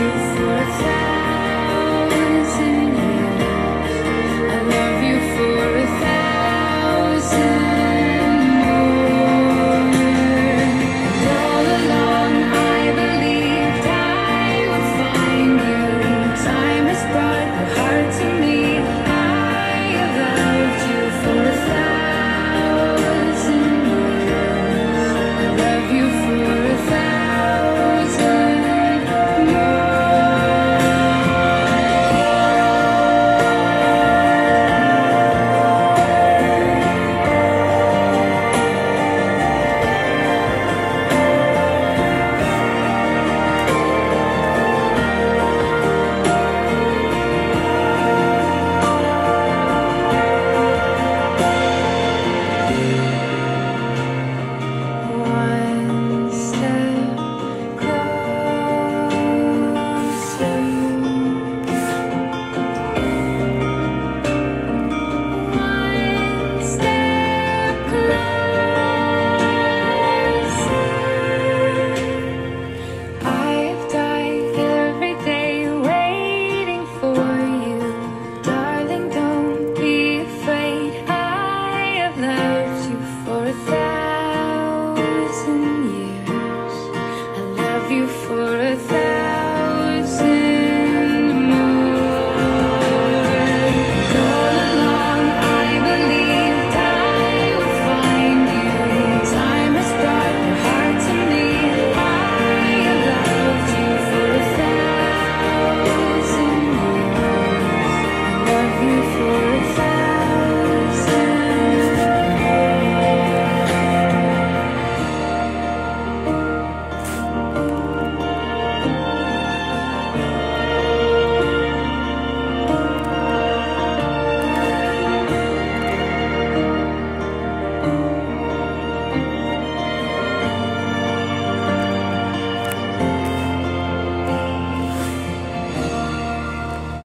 This is.